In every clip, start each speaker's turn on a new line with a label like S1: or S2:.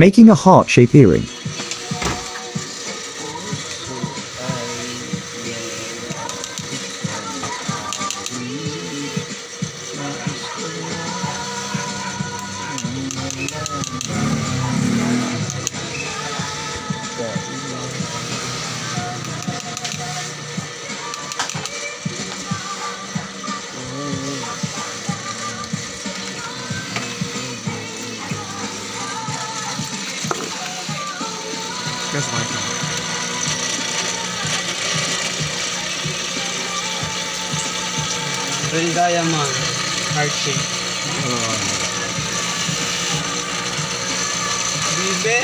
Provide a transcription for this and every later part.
S1: Making a heart-shaped earring.
S2: Heart shape. Bibe?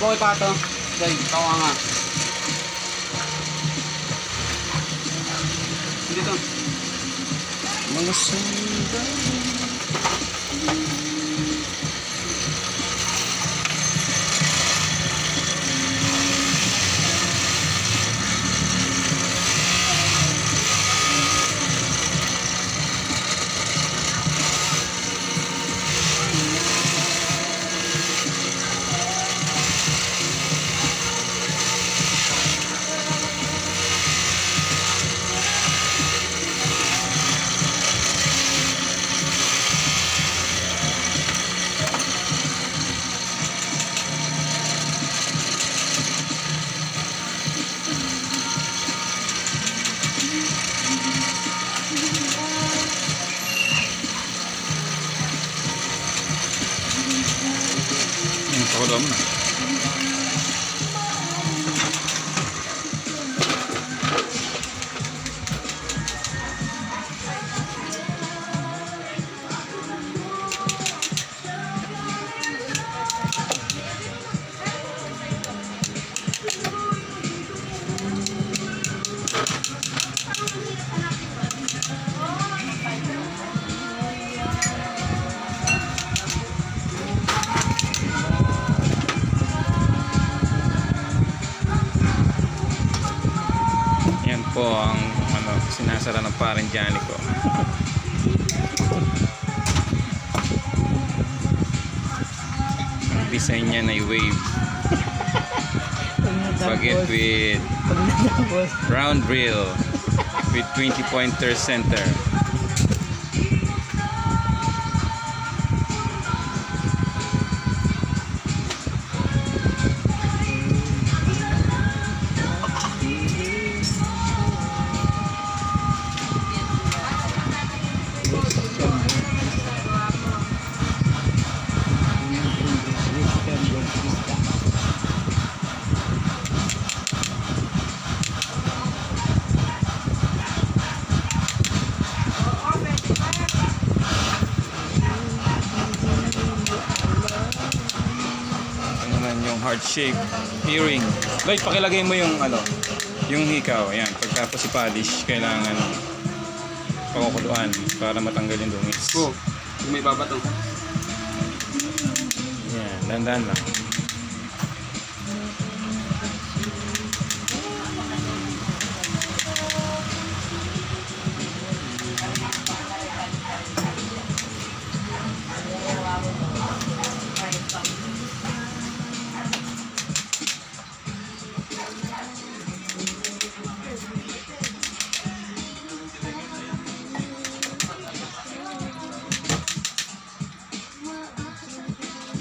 S2: Boy pa to. Dahil, kawa nga.
S3: Mga sunda. Yung Adam Design niya na wave. Baguette with round rail with 20 pointer center. Heart shape hearing. Lloyd, pakilagay mo yung ano, yung hikaw. Ayan, pagkatapos i-polish, kailangan pakukuluan para matanggal yung dungis.
S2: Oh, may babato.
S3: Yan, dandan lang.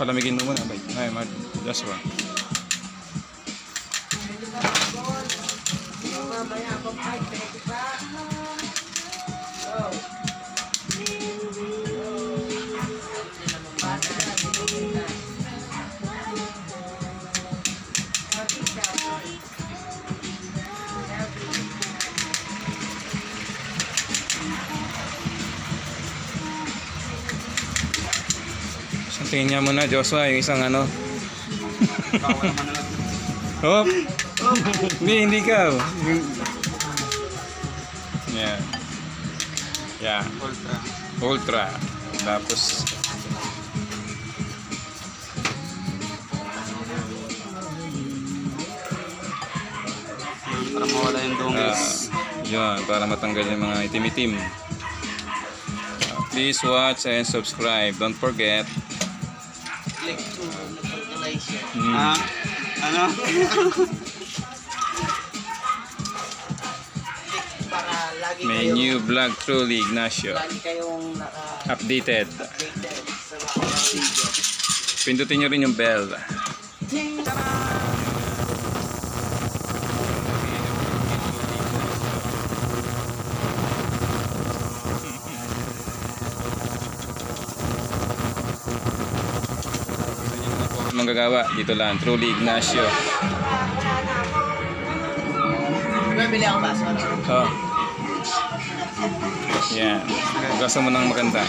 S3: Palamigin mo muna. Ay, mag Joshua. So, tingin niya muna, Joshua, yung isang ano.
S2: Na lang.
S3: Oh! hindi, hindi ka. Yeah. Yeah.
S2: Ultra.
S3: Ultra. Tapos,
S2: Para mawala yung
S3: ah,
S2: dungis.
S3: yun, para matanggal yung mga itim-itim. Ah, please watch and subscribe. Don't forget. Mm.
S2: Ah, ano?
S1: Para lagi
S3: May new vlog truly Ignacio.
S1: lagi kayong naka-updated
S3: Updated.
S1: sa mga video.
S3: Pindutin nyo rin yung bell. Manggagawa dito lang truly Ignacio.
S1: Bibili ako baso.
S3: oh. yan gusto mo ng maganda.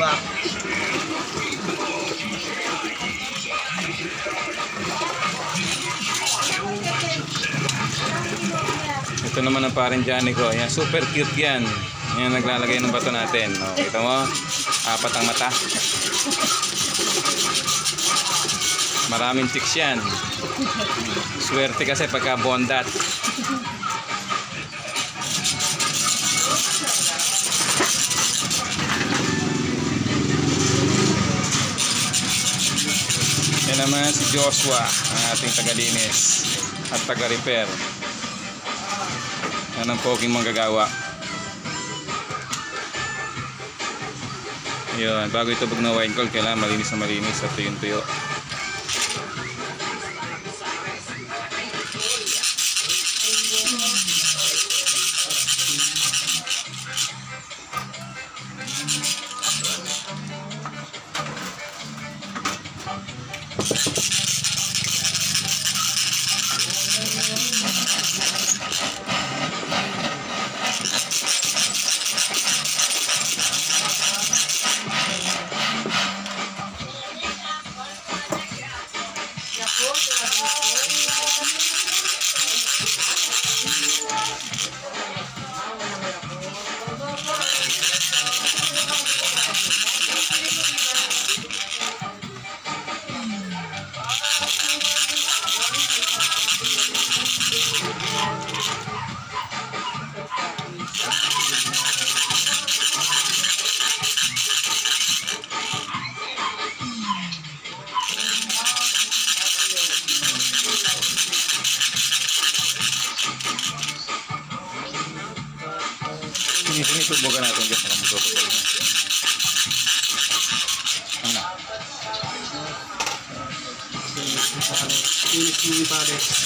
S1: Wow.
S3: ito naman ang parin Johnny ko. Yan super cute yan. Yan naglalagay ng bato natin. Oh, kita mo? Apat ang mata maraming chicks yan. Swerte kasi pagka bondat yan naman si Joshua ang ating tagalinis at taga-repair. Yan ang poking manggagawa. Yun bago itubog na wine cold kailangan malinis na malinis at tuyong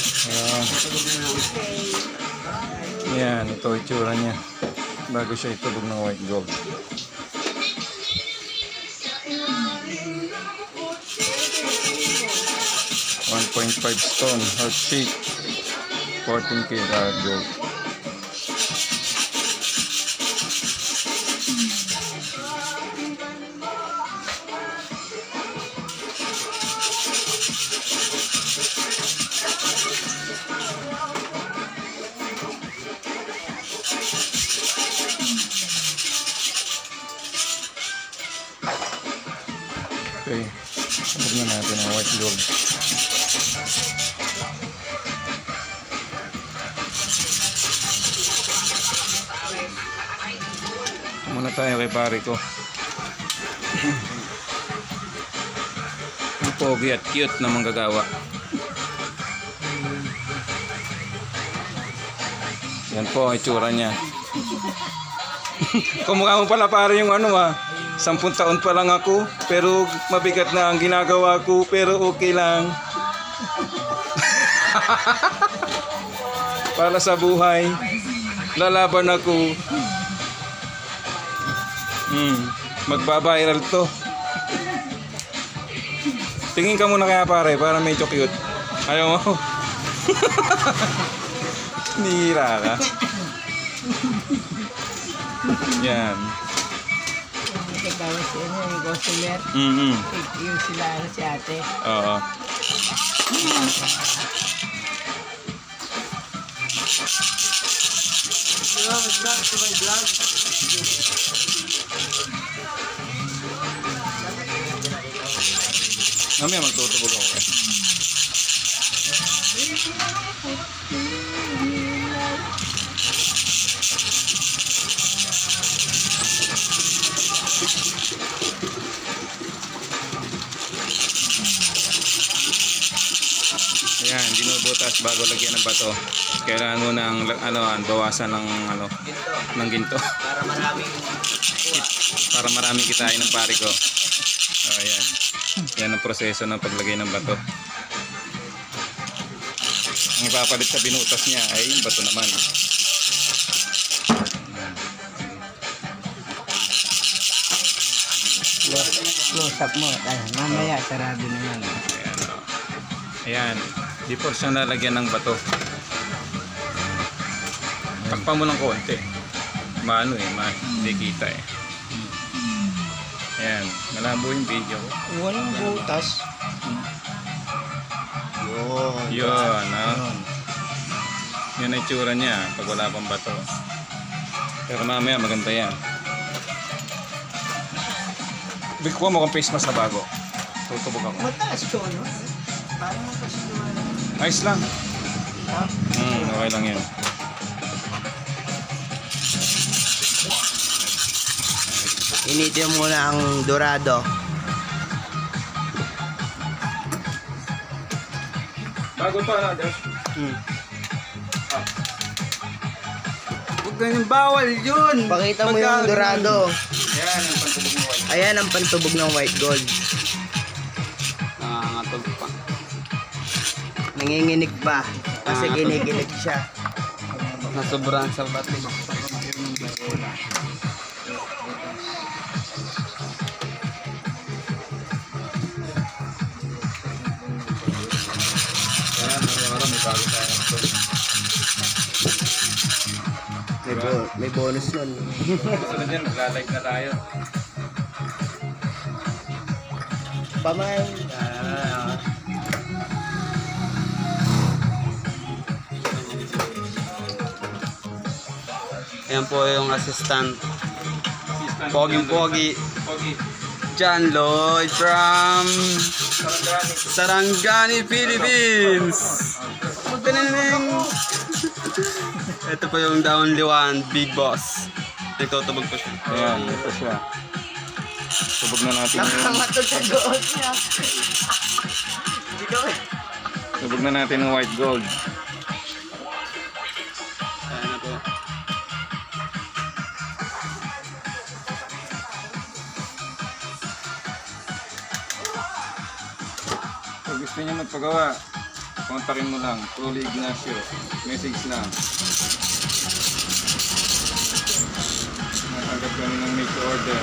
S3: Ayan.
S2: Sabog na lang.
S3: Yan, ito itsura niya. Bago siya itubog ng white gold. One point five stone, heart shape, 14 karat gold. Na natin ang white gold. Muna tayo kay pare ko. Ang pogi at cute na manggagawa. Yan po ang itsura niya. Kumukha mo pala pare yung ano ah. Sampung taon pa lang ako, pero mabigat na ang ginagawa ko, pero okay lang. Para sa buhay, lalaban ako. Hmm, magbabiral to. Tingin ka muna kaya pare, para medyo cute. Ayaw mo? Nihira ka. Yan.
S1: Tapos yun yung customer.
S3: Mm-hmm.
S1: Eh, yung sila ano si ate.
S3: Oo.
S1: Welcome back to my vlog.
S3: Mamaya magtutubog ako eh. Binubutas bago lagyan ng bato. Kailangan mo ng ano, bawasan ng ano, ng ginto
S4: Para maraming
S3: para maraming kitain ng pare ko. Oh, ayan. Yan ang proseso ng paglagay ng bato. Ang ipapalit sa binutas niya ay yung bato naman.
S4: close up mo. Ay, mamaya, sarado na yan.
S3: Ayan. oh. Ayan. Before siya lalagyan ng bato. Takpan mo ng konti. Maano eh, ma hindi kita eh. Ayan. Malabo yung video ko.
S4: Walang butas. Yun.
S3: Yun, ah.
S4: Yun.
S3: Yan ang itsura niya pag wala pang bato. Pero mamaya maganda yan. Bigkuha mo kung face mask na bago. Tutubog ako.
S4: Mataas ko, no? Parang mataas
S3: Ayos lang.
S4: Ha?
S3: Hmm, okay lang yan.
S4: Initin muna ang dorado.
S3: Bago to na, Josh.
S4: Hmm.
S2: Huwag ganyan bawal yun.
S4: Pakita mo yung dorado.
S3: Yan, ang pantubog mo.
S4: Ayan ang pantubog ng white gold. Nanginginig pa. Kasi
S2: Ah.
S4: giniginig siya.
S2: Nasobrahan sa
S3: araw-araw may
S4: bo- may bonus nun.
S3: Susunod yan, magla-like na tayo.
S4: Pamay.
S2: Ayan po yung assistant. Pogi-pogi.
S3: Pogi.
S2: John Lloyd from
S3: Sarangani.
S2: Philippines. Ito po yung Down Liwan, Big Boss. Nagtutubog po siya.
S3: Ayan, ito siya. Tubog na natin yung...
S4: Nakamatod sa gold niya. Hindi ka
S3: Tubog na natin ng white gold. Gusto niyo magpagawa, kontakin mo lang. Truly Ignacio. Message lang. Nagagap kami ng make order.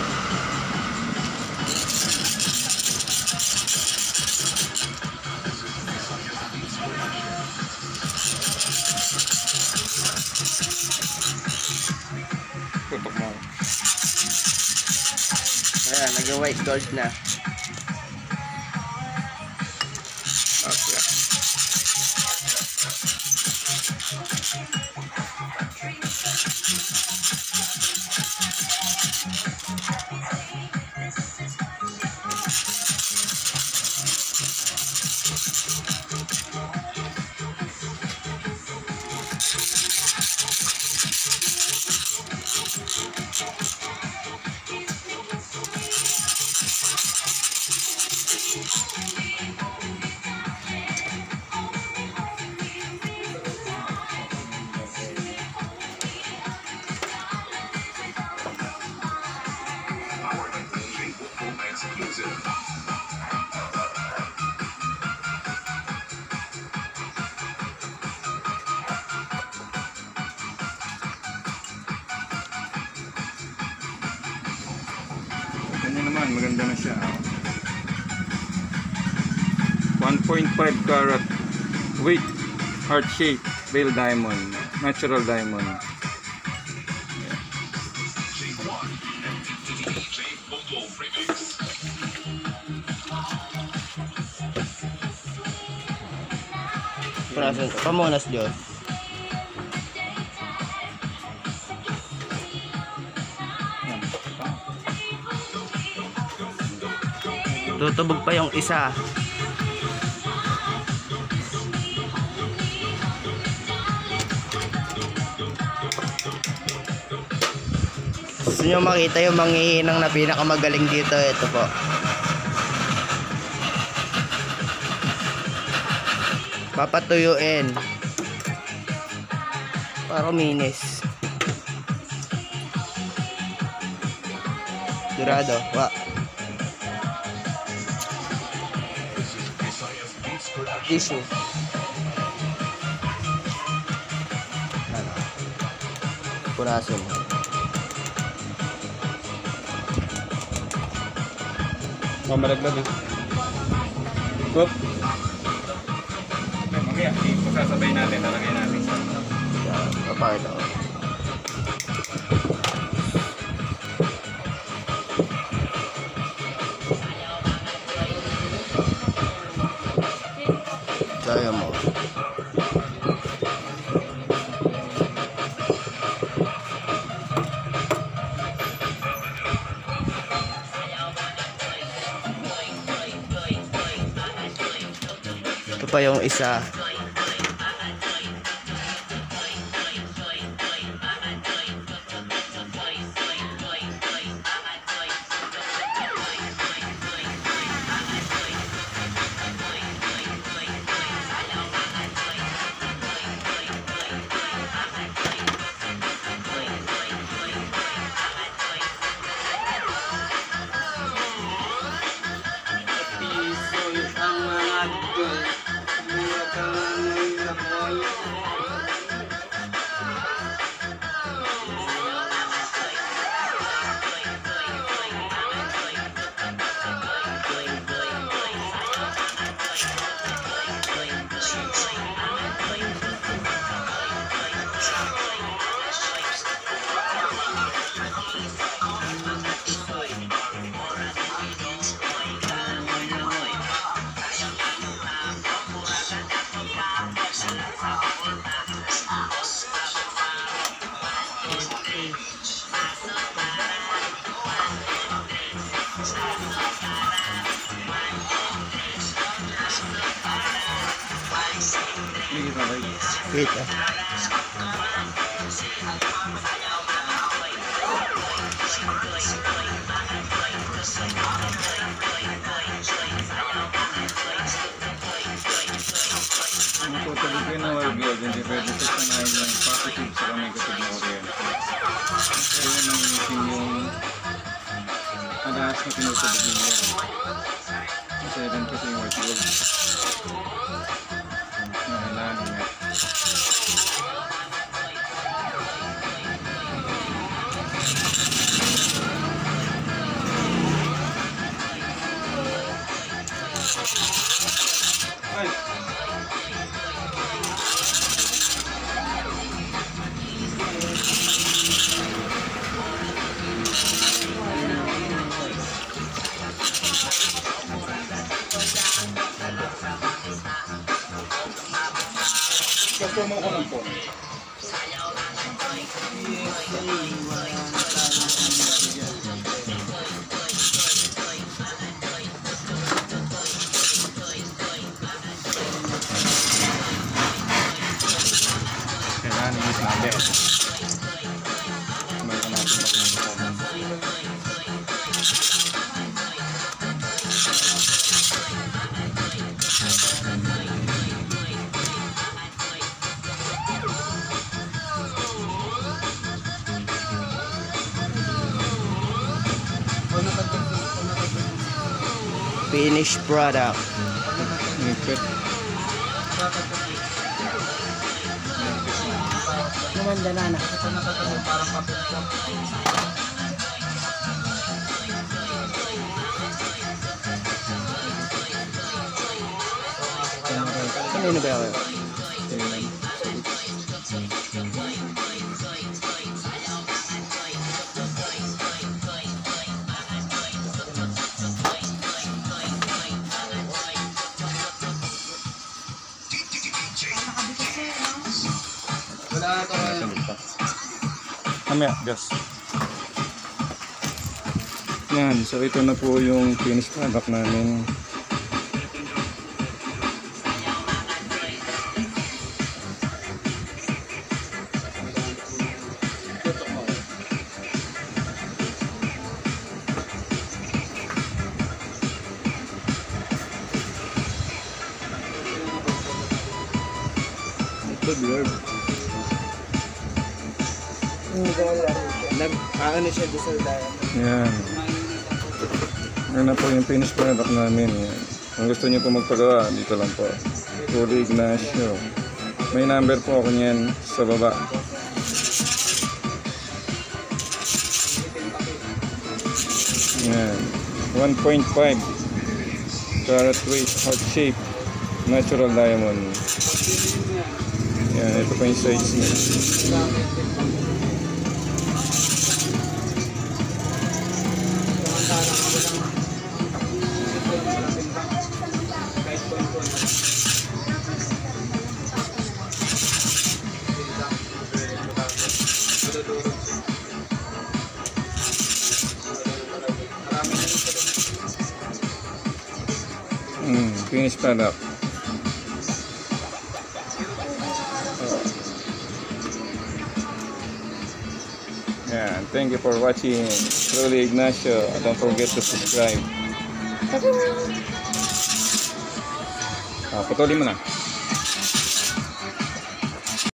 S3: Tutok mo.
S4: Ayan, nag-white gold na.
S3: Naman, maganda na siya. 1.5 carat weight heart shape real diamond natural diamond
S4: Praso, pamunas Diyos. tutubog pa yung isa. Gusto nyo makita yung manghihinang na pinakamagaling dito? Ito po. Papatuyuin. Para minis. Durado. Wa. Tissue. Ano? Punasin.
S3: Oh, malaglag eh. Oop. Mamaya, sasabay natin, talagay natin sa...
S4: Yan, papakita ko. Pa yung isa. Kita.
S3: Ang totally ko yung wire globe, hindi pwede sa sanayin yung positive sa negative na kuryente. Kaya nangitin yung madalas na tinutubig nila. Kasi rin kasi yung wire globe. Ay!
S4: Finished product.
S3: Nipit.
S1: Gumanda na na.
S4: Kanino ba ako?
S3: mamaya gas yan so ito na po yung finished product namin
S4: Good Lord ano siya doon sa diamond.
S3: Yan. Yan na po yung finished product namin. Kung gusto niyo po magpagawa, dito lang po. Fully Ignacio. May number po ako niyan sa baba. Yan. 1.5 carat weight heart shape natural diamond. Yan, ito po yung size niya. Mm, finished product. Yeah, thank you for watching. Truly Ignacio. Don't forget to subscribe. Ah, putulin mo na.